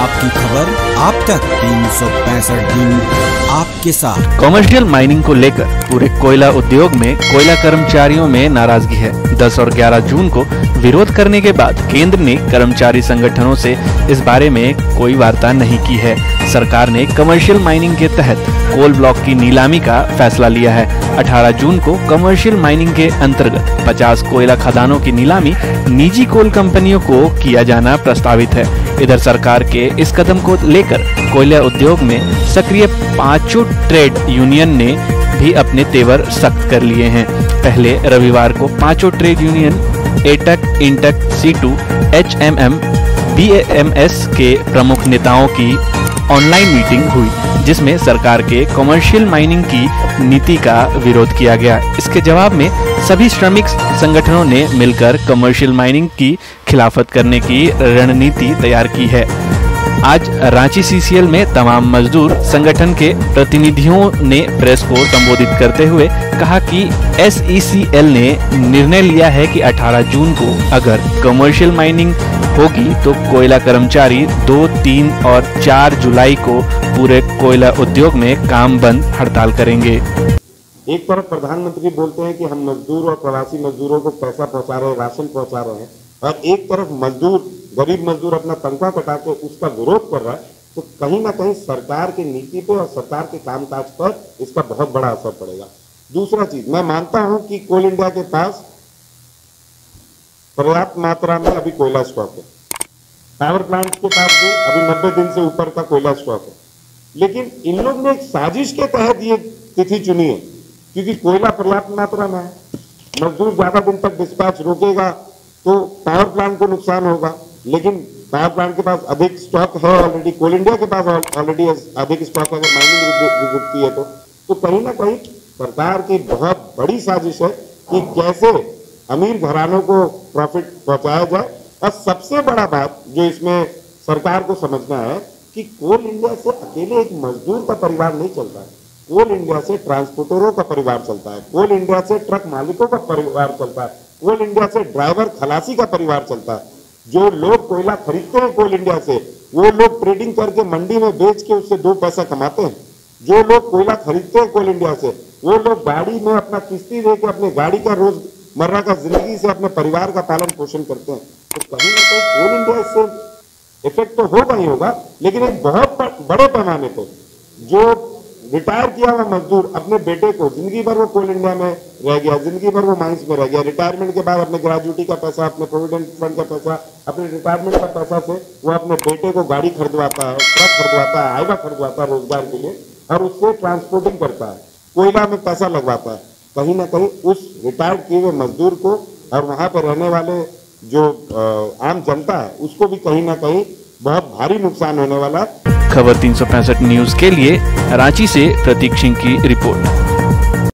आपकी खबर आप तक तीन सौ पैंसठ दिन आपके साथ। कॉमर्शियल माइनिंग को लेकर पूरे कोयला उद्योग में कोयला कर्मचारियों में नाराज़गी है। 10 और 11 जून को विरोध करने के बाद केंद्र ने कर्मचारी संगठनों से इस बारे में कोई वार्ता नहीं की है। सरकार ने कमर्शियल माइनिंग के तहत कोल ब्लॉक की नीलामी का फैसला लिया है। 18 जून को कमर्शियल माइनिंग के अंतर्गत 50 कोयला खदानों की नीलामी निजी कोल कंपनियों को किया जाना प्रस्तावित है। इधर सरकार के इस कदम को लेकर कोयला उद्योग में सक्रिय पाँचों ट्रेड यूनियन ने भी अपने तेवर सख्त कर लिए हैं। पहले रविवार को पाँचों trade union AITUC INTUC CITU H M M B M S के प्रमुख नेताओं की ऑनलाइन मीटिंग हुई, जिसमें सरकार के कमर्शियल माइनिंग की नीति का विरोध किया गया। इसके जवाब में सभी श्रमिक संगठनों ने मिलकर कमर्शियल माइनिंग की खिलाफत करने की रणनीति तैयार की है। आज रांची सीसीएल में तमाम मजदूर संगठन के प्रतिनिधियों ने प्रेस को संबोधित करते हुए कहा कि एस ने निर्णय लिया है कि 18 जून को अगर कमर्शियल माइनिंग होगी तो कोयला कर्मचारी दो, तीन और चार जुलाई को पूरे कोयला उद्योग में काम बंद हड़ताल करेंगे। एक तरफ़ प्रधानमंत्री बोलते हैं कि हम मजदूर और प्रवासी मजदूरों को पैसा पहुँचा रहे हैं, राशन पहुँचा रहे हैं, और एक तरफ़ मजदूर, गरीब मजदूर अपना तनख्वाह कटा के उसका विरोध कर रहा है तो कहीं ना कहीं सरकार की नीति पर और सरकार के कामकाज पर इसका बहुत बड़ा असर पड़ेगा। दूसरा चीज़, मैं मानता हूँ कि कोल इंडिया के पास पर्याप्त मात्रा में अभी कोयला स्टॉक है। पावर प्लांट के पास भी अभी नब्बे दिन से ऊपर का कोयला स्टॉक है। लेकिन इन लोग ने एक साजिश के तहत ये तिथि चुनी है क्योंकि कोयला पर्याप्त मात्रा में है। मजदूर ज़्यादा दिन तक डिस्पैच रोकेगा तो पावर प्लांट को नुकसान होगा। लेकिन पावर प्लांट के पास अधिक स्टॉक है ऑलरेडी कोल इंडिया के पास ऑलरेडी अधिक स्टॉक अगर माइनिंग रुकती है तो, तो कहीं ना कहीं सरकार की बहुत बड़ी साजिश है कि कैसे अमीर घरानों को प्रॉफिट पहुँचाया जाए। और सबसे बड़ा बात जो इसमें सरकार को समझना है कि कोल इंडिया से अकेले एक मजदूर का परिवार नहीं चलता है। कोल इंडिया से ट्रांसपोर्टरों का परिवार चलता है। कोल इंडिया से ट्रक मालिकों का परिवार चलता है। कोल इंडिया से ड्राइवर खलासी का परिवार चलता है। जो लोग कोयला खरीदते हैं कोल इंडिया से, वो लोग ट्रेडिंग करके मंडी में बेच के उससे दो पैसा कमाते हैं। जो लोग कोयला खरीदते हैं कोल इंडिया से, वो लोग गाड़ी में अपना किस्ती दे के अपने गाड़ी का रोज मर्रा का ज़िंदगी से अपने परिवार का पालन पोषण करते हैं। तो कहीं ना कहीं कोल इंडिया इससे इफ़ेक्ट तो होगा ही होगा, लेकिन एक बहुत बड़े पैमाने पर जो रिटायर किया हुआ मजदूर अपने बेटे को, ज़िंदगी भर वो कोल इंडिया में रह गया, ज़िंदगी भर वो माइंस में रह गया रिटायरमेंट के बाद अपने ग्रेजुएटी का पैसा, अपने प्रोविडेंट फंड का पैसा, अपने रिटायरमेंट का पैसा से वो अपने बेटे को गाड़ी खरीदवाता है ट्रक खरीदवाता है हाईवा खरीदवाता है रोज़गार के लिए, और उससे ट्रांसपोर्टिंग करता है। कोयला में पैसा लगवाता है। कहीं ना कहीं उस रिटायर्ड किए हुए मजदूर को और वहाँ पर रहने वाले जो आम जनता है उसको भी कहीं ना कहीं बहुत भारी नुकसान होने वाला खबर तीन सौ पैंसठ न्यूज़ के लिए रांची से प्रतीक सिंह की रिपोर्ट।